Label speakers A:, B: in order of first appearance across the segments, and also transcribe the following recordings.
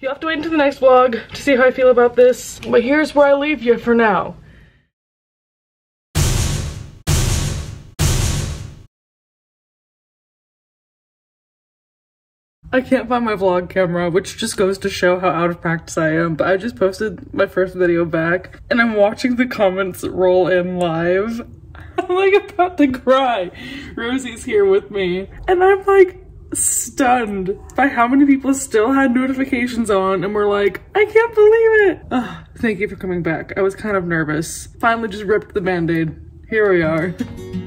A: You have to wait until the next vlog to see how I feel about this. But here's where I leave you for now. I can't find my vlog camera, which just goes to show how out of practice I am, but I just posted my first video back and I'm watching the comments roll in live. I'm like about to cry. Rosie's here with me and I'm like stunned by how many people still had notifications on and were like, I can't believe it. Ugh, thank you for coming back. I was kind of nervous. Finally just ripped the band-aid. Here we are.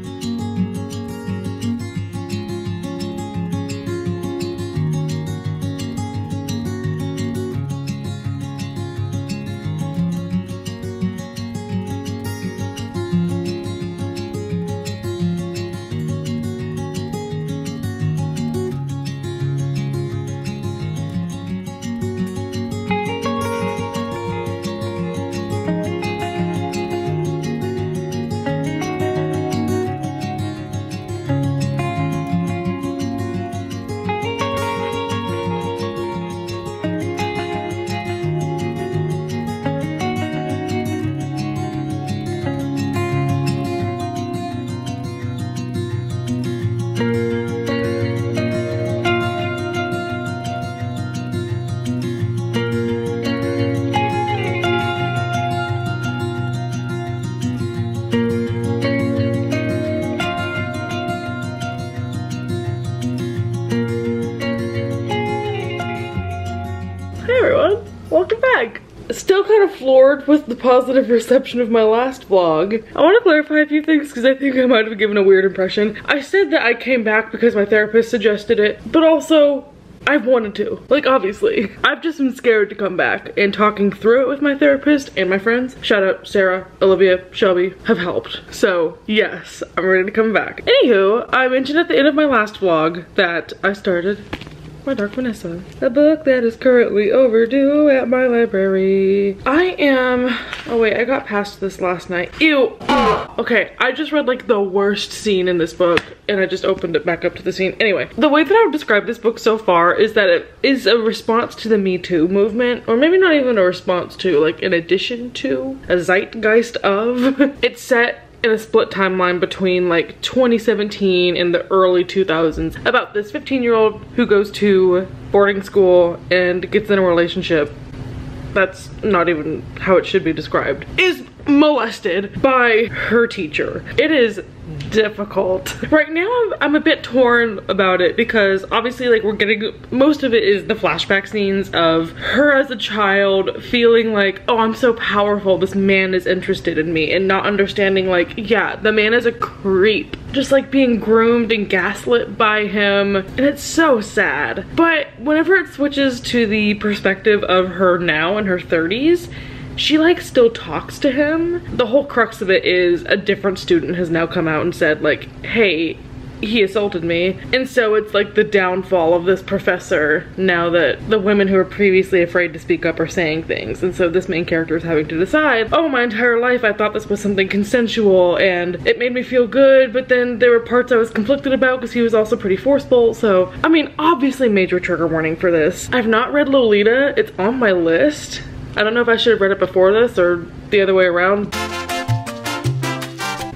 A: with the positive reception of my last vlog. I want to clarify a few things because I think I might have given a weird impression. I said that I came back because my therapist suggested it, but also I've wanted to. Like, obviously. I've just been scared to come back, and talking through it with my therapist and my friends, shout out Sarah, Olivia, Shelby, have helped. So, yes, I'm ready to come back. Anywho, I mentioned at the end of my last vlog that I started my Dark Vanessa. A book that is currently overdue at my library. I am, oh wait, I got past this last night. Ew, okay, I just read like the worst scene in this book and I just opened it back up to the scene. Anyway, the way that I would describe this book so far is that it is a response to the Me Too movement, or maybe not even a response to, like in addition to, a zeitgeist of. it's set in a split timeline between like 2017 and the early 2000s about this 15 year old who goes to boarding school and gets in a relationship. That's not even how it should be described. Is molested by her teacher. It is difficult. Right now I'm, I'm a bit torn about it because obviously like we're getting most of it is the flashback scenes of her as a child feeling like oh i'm so powerful this man is interested in me and not understanding like yeah the man is a creep. Just like being groomed and gaslit by him and it's so sad. But whenever it switches to the perspective of her now in her 30s she like still talks to him. The whole crux of it is a different student has now come out and said like, hey, he assaulted me. And so it's like the downfall of this professor now that the women who were previously afraid to speak up are saying things. And so this main character is having to decide, oh, my entire life I thought this was something consensual and it made me feel good, but then there were parts I was conflicted about because he was also pretty forceful. So, I mean, obviously major trigger warning for this. I've not read Lolita. It's on my list. I don't know if I should have read it before this or the other way around.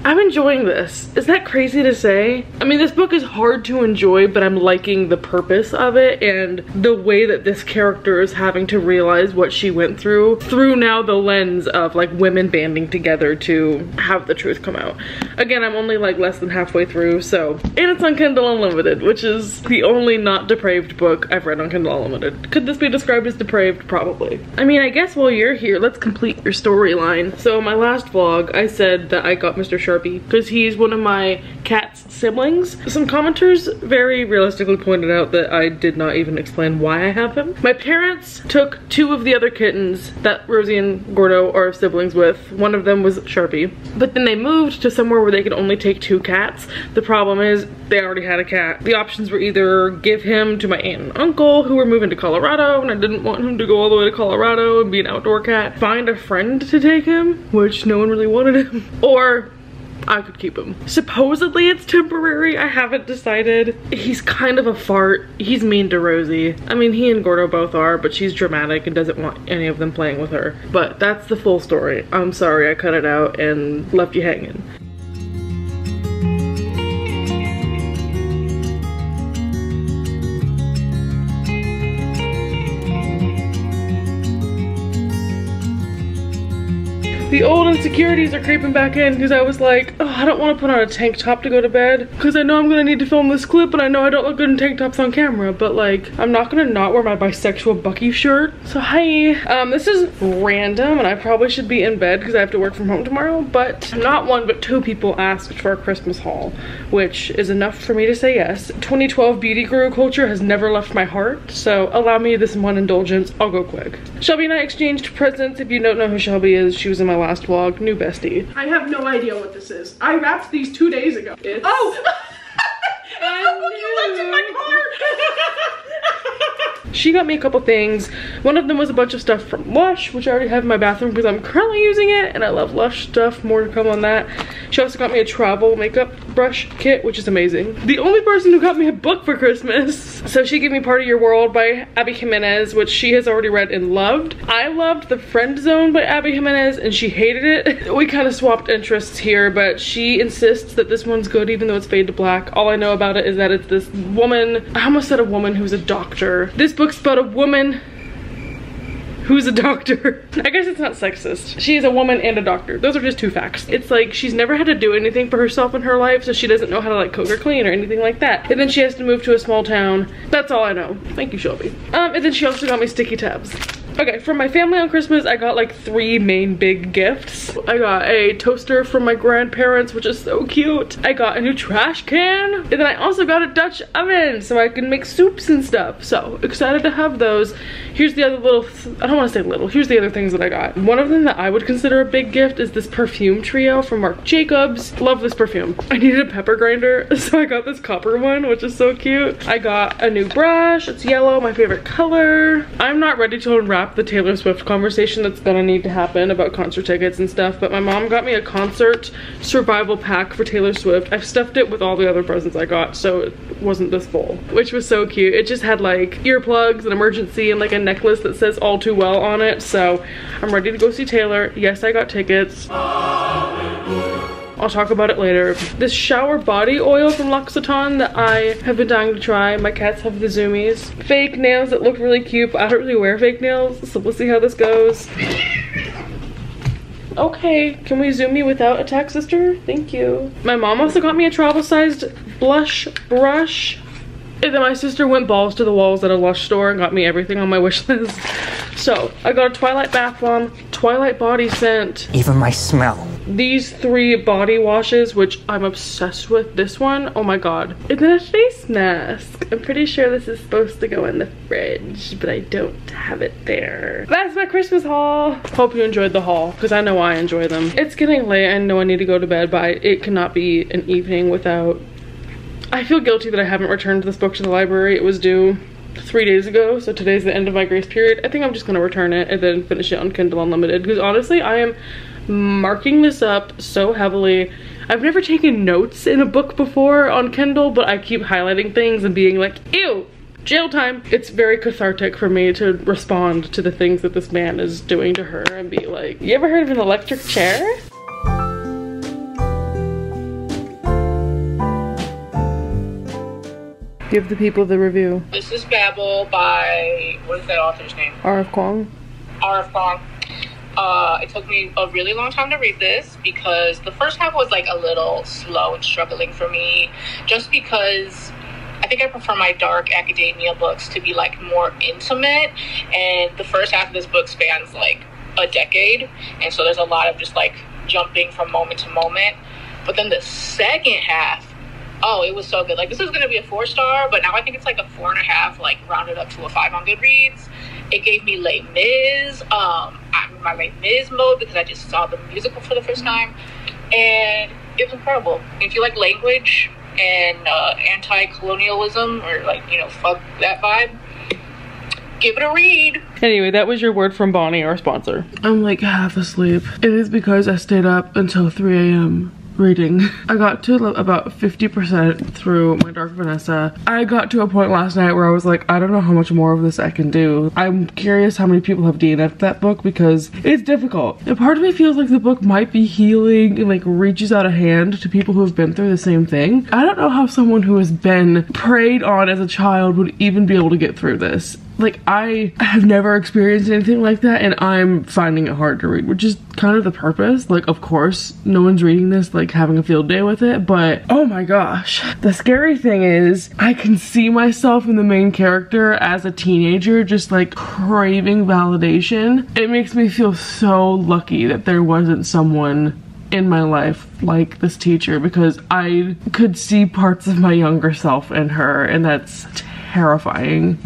A: I'm enjoying this. Is that crazy to say? I mean, this book is hard to enjoy, but I'm liking the purpose of it and the way that this character is having to realize what she went through through now the lens of like women banding together to have the truth come out. Again, I'm only like less than halfway through, so. And it's on Kindle Unlimited, which is the only not depraved book I've read on Kindle Unlimited. Could this be described as depraved? Probably. I mean, I guess while you're here, let's complete your storyline. So my last vlog, I said that I got Mr. Sharpie because he's one of my cat's siblings. Some commenters very realistically pointed out that I did not even explain why I have him. My parents took two of the other kittens that Rosie and Gordo are siblings with. One of them was Sharpie. But then they moved to somewhere where they could only take two cats. The problem is they already had a cat. The options were either give him to my aunt and uncle who were moving to Colorado and I didn't want him to go all the way to Colorado and be an outdoor cat. Find a friend to take him, which no one really wanted him. Or I could keep him. Supposedly it's temporary. I haven't decided. He's kind of a fart. He's mean to Rosie. I mean, he and Gordo both are, but she's dramatic and doesn't want any of them playing with her. But that's the full story. I'm sorry I cut it out and left you hanging. The old insecurities are creeping back in because I was like, oh, I don't want to put on a tank top to go to bed because I know I'm gonna need to film this clip and I know I don't look good in tank tops on camera, but like, I'm not gonna not wear my bisexual Bucky shirt. So hi, um, this is random and I probably should be in bed because I have to work from home tomorrow, but not one but two people asked for a Christmas haul, which is enough for me to say yes. 2012 beauty guru culture has never left my heart, so allow me this one indulgence. I'll go quick. Shelby and I exchanged presents. If you don't know who Shelby is, she was in my last vlog, new bestie.
B: I have no idea what this is. I wrapped these two days ago.
A: It's
B: oh!
A: you
B: left in my
A: car. she got me a couple things. One of them was a bunch of stuff from Lush, which I already have in my bathroom because I'm currently using it and I love Lush stuff. More to come on that. She also got me a travel makeup brush kit, which is amazing. The only person who got me a book for Christmas. So she gave me Part of Your World by Abby Jimenez, which she has already read and loved. I loved The Friend Zone by Abby Jimenez and she hated it. We kind of swapped interests here, but she insists that this one's good even though it's fade to black. All I know about it is that it's this woman, I almost said a woman who's a doctor. This book's about a woman who's a doctor. I guess it's not sexist. She is a woman and a doctor. Those are just two facts. It's like she's never had to do anything for herself in her life, so she doesn't know how to like cook or clean or anything like that. And then she has to move to a small town. That's all I know. Thank you, Shelby. Um, and then she also got me sticky tabs. Okay, for my family on Christmas, I got like three main big gifts. I got a toaster from my grandparents, which is so cute. I got a new trash can. And then I also got a Dutch oven so I can make soups and stuff. So excited to have those. Here's the other little, I don't want to say little, here's the other things that I got. One of them that I would consider a big gift is this perfume trio from Marc Jacobs. Love this perfume. I needed a pepper grinder, so I got this copper one, which is so cute. I got a new brush. It's yellow, my favorite color. I'm not ready to unwrap the Taylor Swift conversation that's gonna need to happen about concert tickets and stuff, but my mom got me a concert survival pack for Taylor Swift. I've stuffed it with all the other presents I got, so it wasn't this full, which was so cute. It just had like earplugs, an emergency, and like a necklace that says all too well on it, so I'm ready to go see Taylor. Yes, I got tickets. I'll talk about it later. This shower body oil from L'Occitane that I have been dying to try. My cats have the zoomies. Fake nails that look really cute, I don't really wear fake nails, so we'll see how this goes. Okay, can we zoom me without attack sister? Thank you. My mom also got me a travel sized blush brush. And then my sister went balls to the walls at a Lush store and got me everything on my wish list. So I got a Twilight bath bomb, Twilight body scent.
C: Even my smell
A: these three body washes, which I'm obsessed with. This one, oh my god. And then a face mask. I'm pretty sure this is supposed to go in the fridge, but I don't have it there. That's my Christmas haul. Hope you enjoyed the haul, because I know I enjoy them. It's getting late. I know I need to go to bed, but it cannot be an evening without... I feel guilty that I haven't returned this book to the library. It was due three days ago so today's the end of my grace period i think i'm just gonna return it and then finish it on kindle unlimited because honestly i am marking this up so heavily. I've never taken notes in a book before on Kindle, but I keep highlighting things and being like, ew, jail time. It's very cathartic for me to respond to the things that this man is doing to her and be like, you ever heard of an electric chair? Give the people the review.
D: This is Babel by, what is that author's name?
A: R.F. Kuang.
D: R.F. Kuang. Uh, it took me a really long time to read this because the first half was like a little slow and struggling for me, just because I think I prefer my dark academia books to be like more intimate. And the first half of this book spans like a decade, and so there's a lot of just like jumping from moment to moment. But then the second half, oh, it was so good. Like this is gonna be a four star, but now I think it's like a four and a half, like rounded up to a five on Goodreads. It gave me Les Mis. Um, I'm in my Les Mis mode because I just saw the musical for the first time, and it was incredible. If you like language and uh, anti-colonialism or like you know fuck that vibe, give it a read.
A: Anyway, that was your word from Bonnie, our sponsor. I'm like half asleep. It is because I stayed up until 3 a.m. reading. I got to about 50% through my Dark Vanessa. I got to a point last night where I was like, I don't know how much more of this I can do. I'm curious how many people have DNF'd that book because it's difficult. And part of me feels like the book might be healing and like reaches out a hand to people who have been through the same thing. I don't know how someone who has been preyed on as a child would even be able to get through this like I have never experienced anything like that and I'm finding it hard to read, which is kind of the purpose. Like of course, no one's reading this like having a field day with it, but oh my gosh. The scary thing is I can see myself in the main character as a teenager just like craving validation. It makes me feel so lucky that there wasn't someone in my life like this teacher because I could see parts of my younger self in her and that's terrifying.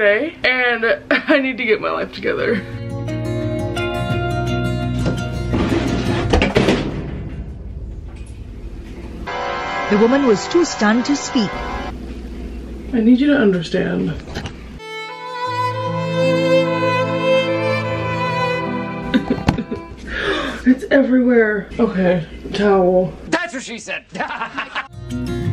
A: Saturday and I need to get my life together.
C: The woman was too stunned to speak.
A: I need you to understand. it's everywhere. Okay, towel.
E: That's what she said.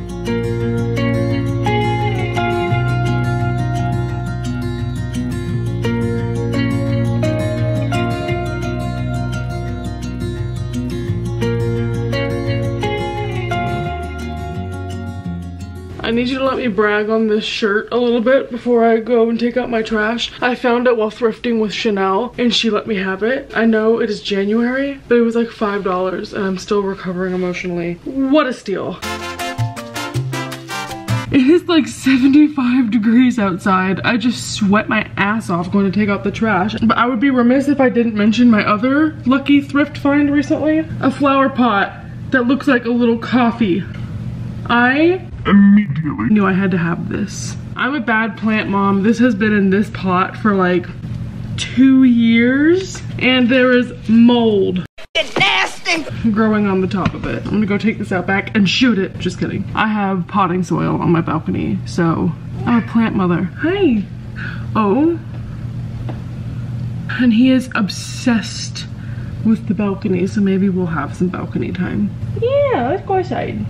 A: I need you to let me brag on this shirt a little bit before I go and take out my trash. I found it while thrifting with Chanel and she let me have it. I know it is January, but it was like $5 and I'm still recovering emotionally. What a steal. It is like 75 degrees outside. I just sweat my ass off going to take out the trash. But I would be remiss if I didn't mention my other lucky thrift find recently. A flower pot that looks like a little coffee. I immediately knew I had to have this. I'm a bad plant mom. This has been in this pot for like two years and there is mold
C: Nasty!
A: growing on the top of it. I'm gonna go take this out back and shoot it. Just kidding. I have potting soil on my balcony, so I'm a plant mother. Hi. Oh. And he is obsessed with the balcony, so maybe we'll have some balcony time. Yeah, let's go outside.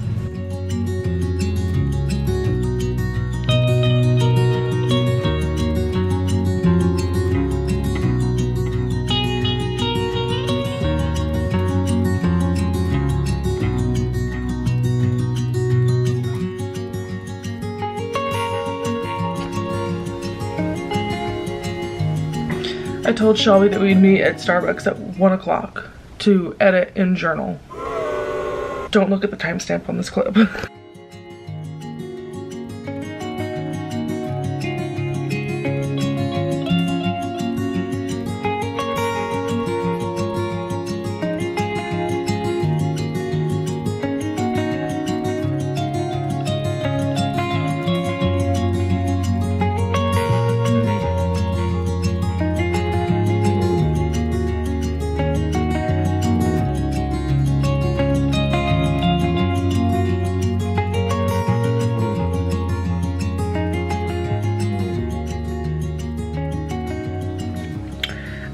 A: Told Shelby that we'd meet at Starbucks at 1 o'clock to edit in journal. Don't look at the timestamp on this clip.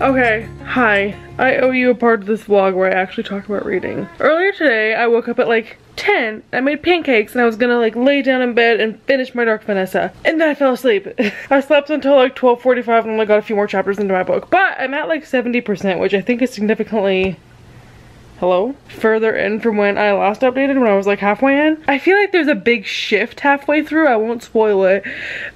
A: Okay, hi. I owe you a part of this vlog where I actually talk about reading. Earlier today, I woke up at like 10. I made pancakes and I was gonna like lay down in bed and finish my Dark Vanessa. And then I fell asleep. I slept until like 12.45 and only got a few more chapters into my book. But I'm at like 70%, which I think is significantly hello further in from when I last updated when I was like halfway in. I feel like there's a big shift halfway through. I won't spoil it,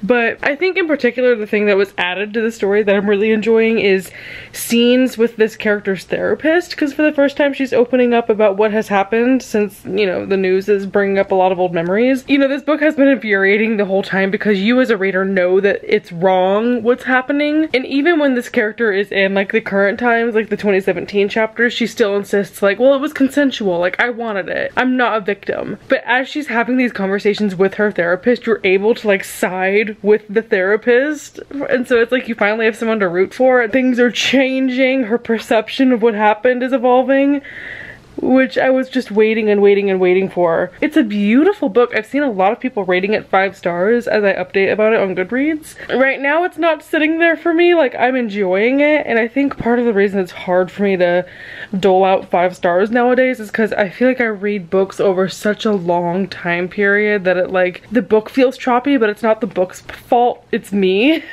A: but I think in particular the thing that was added to the story that I'm really enjoying is scenes with this character's therapist because for the first time she's opening up about what has happened since, you know, the news is bringing up a lot of old memories. You know, this book has been infuriating the whole time because you as a reader know that it's wrong what's happening and even when this character is in like the current times, like the 2017 chapters, she still insists like like, well, it was consensual. Like, I wanted it. I'm not a victim. But as she's having these conversations with her therapist, you're able to like side with the therapist. And so it's like you finally have someone to root for. Things are changing. Her perception of what happened is evolving which I was just waiting and waiting and waiting for. It's a beautiful book. I've seen a lot of people rating it five stars as I update about it on Goodreads. Right now it's not sitting there for me, like I'm enjoying it and I think part of the reason it's hard for me to dole out five stars nowadays is because I feel like I read books over such a long time period that it like, the book feels choppy but it's not the book's fault, it's me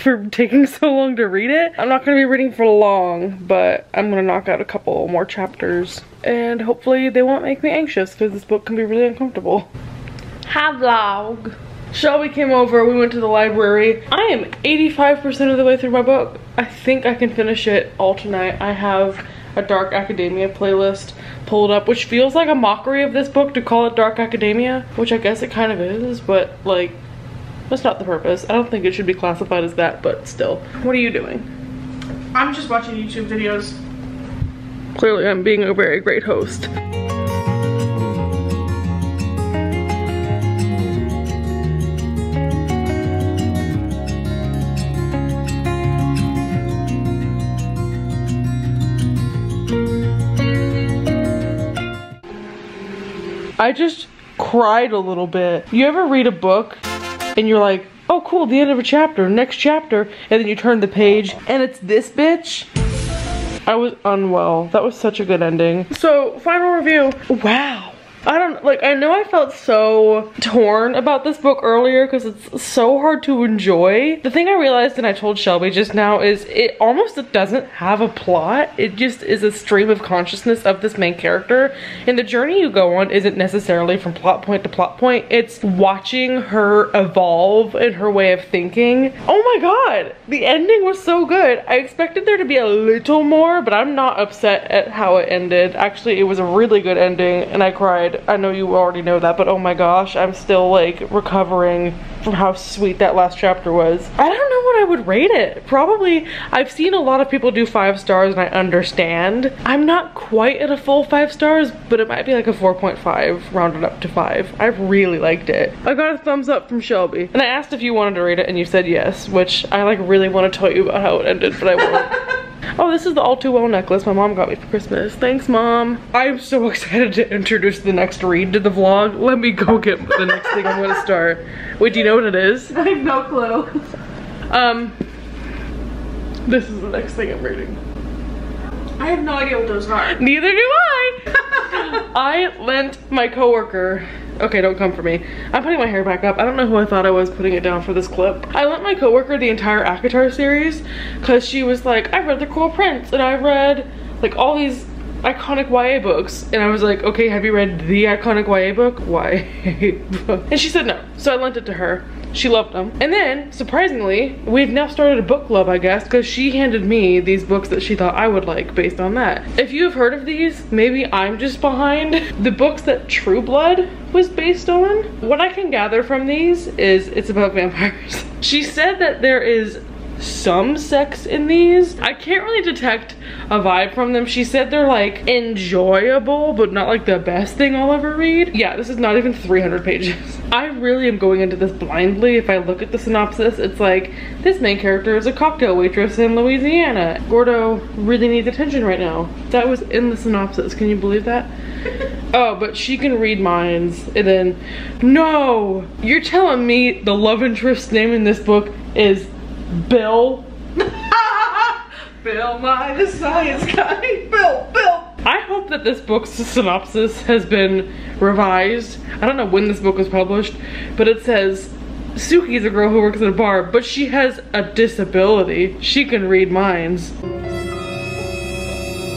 A: for taking so long to read it. I'm not gonna be reading for long, but I'm gonna knock out a couple more chapters and hopefully they won't make me anxious because this book can be really uncomfortable. Hi vlog. Shelby came over, we went to the library. I am 85% of the way through my book. I think I can finish it all tonight. I have a Dark Academia playlist pulled up, which feels like a mockery of this book to call it Dark Academia, which I guess it kind of is, but like that's not the purpose. I don't think it should be classified as that, but still. What are you doing?
B: I'm just watching YouTube videos.
A: Clearly I'm being a very great host. I just cried a little bit. You ever read a book and you're like, oh cool, the end of a chapter, next chapter, and then you turn the page and it's this bitch. I was unwell. That was such a good ending. So, final review. Wow. I don't, like, I know I felt so torn about this book earlier because it's so hard to enjoy. The thing I realized and I told Shelby just now is it almost doesn't have a plot. It just is a stream of consciousness of this main character. And the journey you go on isn't necessarily from plot point to plot point. It's watching her evolve in her way of thinking. Oh my god, the ending was so good. I expected there to be a little more, but I'm not upset at how it ended. Actually, it was a really good ending and I cried I know you already know that, but oh my gosh, I'm still like recovering from how sweet that last chapter was. I don't know what I would rate it. Probably, I've seen a lot of people do five stars and I understand. I'm not quite at a full five stars, but it might be like a 4.5 rounded up to five. I really liked it. I got a thumbs up from Shelby and I asked if you wanted to read it and you said yes, which I like really want to tell you about how it ended, but I won't. Oh, this is the All Too Well necklace my mom got me for Christmas. Thanks, mom. I'm so excited to introduce the next read to the vlog. Let me go get the next thing I'm gonna start. Wait, do you know what it is?
B: I have no clue.
A: Um, this is the next thing I'm reading.
B: I have no idea what those are.
A: Neither do I. I lent my coworker Okay, don't come for me. I'm putting my hair back up. I don't know who I thought I was putting it down for this clip. I lent my coworker the entire ACOTAR series because she was like, I read The Cruel Prince and I read like all these iconic YA books. And I was like, okay, have you read the iconic YA book? YA book. And she said no. So I lent it to her. She loved them. And then, surprisingly, we've now started a book club, I guess, because she handed me these books that she thought I would like based on that. If you have heard of these, maybe I'm just behind. The books that True Blood was based on, what I can gather from these is it's about vampires. She said that there is some sex in these. I can't really detect a vibe from them. She said they're like enjoyable, but not like the best thing I'll ever read. Yeah, this is not even 300 pages. I really am going into this blindly. If I look at the synopsis, it's like, this main character is a cocktail waitress in Louisiana. Gordo really needs attention right now. That was in the synopsis, can you believe that? oh, but she can read minds. And then, no, you're telling me the love interest name in this book is Bill.
B: Bill Nye the Science Guy. Bill, Bill.
A: I hope that this book's synopsis has been revised. I don't know when this book was published, but it says Sookie is a girl who works at a bar, but she has a disability. She can read minds.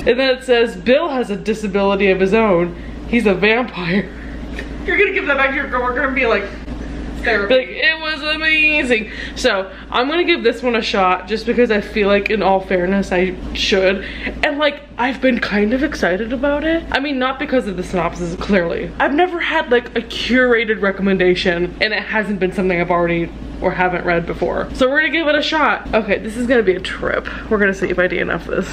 A: And then it says Bill has a disability of his own. He's a vampire.
B: You're gonna give that back to your coworker and be like,
A: Like, it was amazing. So I'm gonna give this one a shot just because I feel like in all fairness I should. And like, I've been kind of excited about it. I mean, not because of the synopsis, clearly. I've never had like a curated recommendation and it hasn't been something I've already or haven't read before. So we're gonna give it a shot. Okay, this is gonna be a trip. We're gonna see if I DNF this.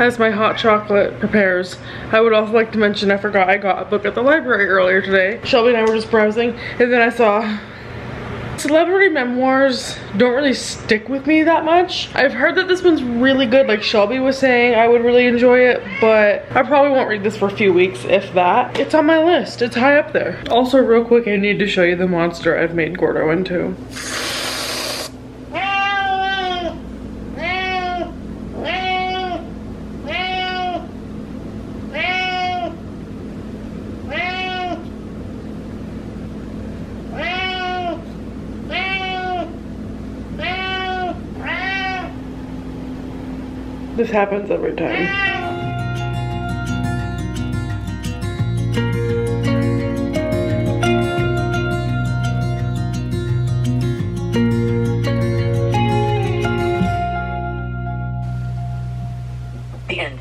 A: As my hot chocolate prepares. I would also like to mention I forgot I got a book at the library earlier today. Shelby and I were just browsing and then I saw Celebrity memoirs don't really stick with me that much. I've heard that this one's really good, like Shelby was saying I would really enjoy it, but I probably won't read this for a few weeks, if that. It's on my list, it's high up there. Also, real quick, I need to show you the monster I've made Gordo into. This happens every time.
E: The end.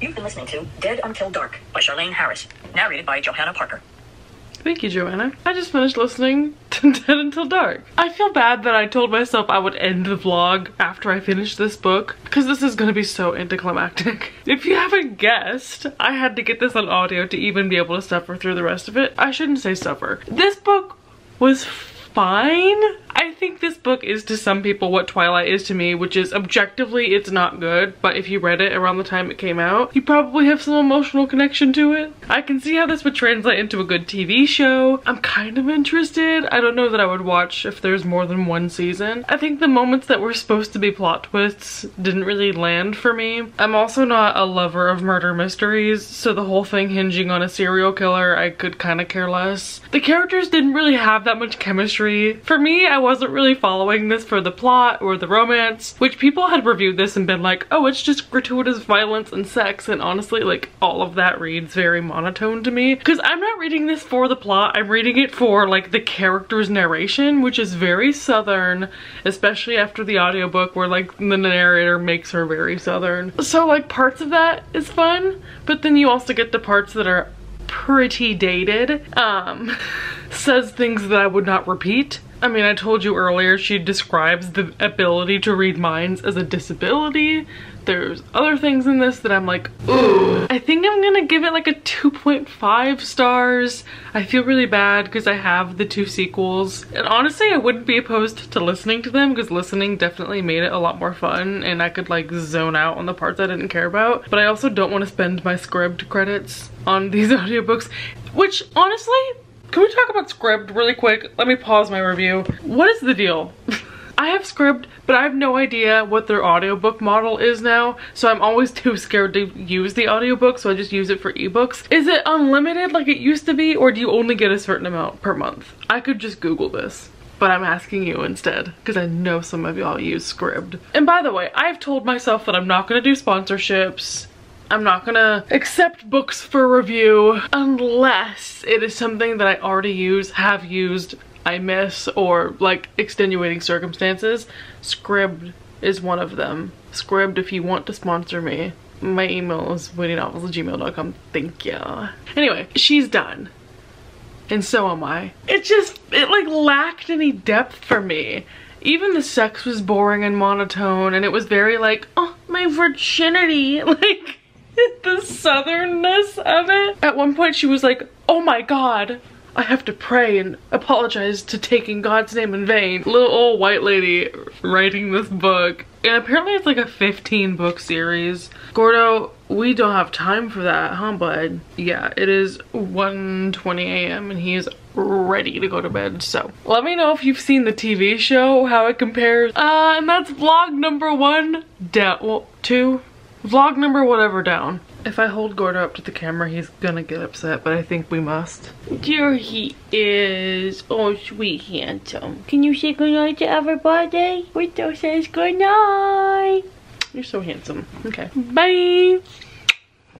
E: You've been listening to Dead Until Dark by Charlaine Harris, narrated by Johanna Parker.
A: Thank you, Joanna. I just finished listening to Dead Until Dark. I feel bad that I told myself I would end the vlog after I finished this book because this is gonna be so anticlimactic. If you haven't guessed, I had to get this on audio to even be able to suffer through the rest of it. I shouldn't say suffer. This book was fine. I think this book is to some people what Twilight is to me, which is objectively it's not good, but if you read it around the time it came out, you probably have some emotional connection to it. I can see how this would translate into a good TV show. I'm kind of interested. I don't know that I would watch if there's more than one season. I think the moments that were supposed to be plot twists didn't really land for me. I'm also not a lover of murder mysteries, so the whole thing hinging on a serial killer, I could kind of care less. The characters didn't really have that much chemistry. For me, I wasn't really following this for the plot or the romance, which people had reviewed this and been like, oh, it's just gratuitous violence and sex, and honestly, like, all of that reads very monotone to me. Because I'm not reading this for the plot, I'm reading it for, like, the character's narration, which is very southern, especially after the audiobook where, like, the narrator makes her very southern. So, like, parts of that is fun, but then you also get the parts that are pretty dated. Um, says things that I would not repeat. I mean, I told you earlier, she describes the ability to read minds as a disability. There's other things in this that I'm like, ooh. I think I'm gonna give it like a 2.5 stars. I feel really bad because I have the two sequels. And honestly, I wouldn't be opposed to listening to them because listening definitely made it a lot more fun and I could like zone out on the parts I didn't care about. But I also don't want to spend my Scribd credits on these audiobooks, which honestly, can we talk about Scribd really quick? Let me pause my review. What is the deal? I have Scribd, but I have no idea what their audiobook model is now, so I'm always too scared to use the audiobook, so I just use it for ebooks. Is it unlimited like it used to be, or do you only get a certain amount per month? I could just Google this but I'm asking you instead because I know some of y'all use Scribd. And by the way, I've told myself that I'm not gonna do sponsorships. I'm not gonna accept books for review unless it is something that I already use, have used, I miss, or like extenuating circumstances. Scribd is one of them. Scribd, if you want to sponsor me, my email is whittynovels Thank you. Anyway, she's done. And so am I. It just, it like lacked any depth for me. Even the sex was boring and monotone and it was very like, oh, my virginity. Like, the southernness of it. At one point she was like, oh my god, I have to pray and apologize to taking God's name in vain. Little old white lady writing this book. And apparently it's like a 15 book series. Gordo, we don't have time for that, huh bud? Yeah, it is 1.20 a.m. and he is ready to go to bed, so. Let me know if you've seen the TV show, how it compares. Uh, and that's vlog number one well, two, vlog number whatever down. If I hold Gordo up to the camera, he's gonna get upset, but I think we must. Here he is. Oh, sweet handsome. Can you say goodnight to everybody? Gordo says goodnight. You're so handsome. Okay. Bye.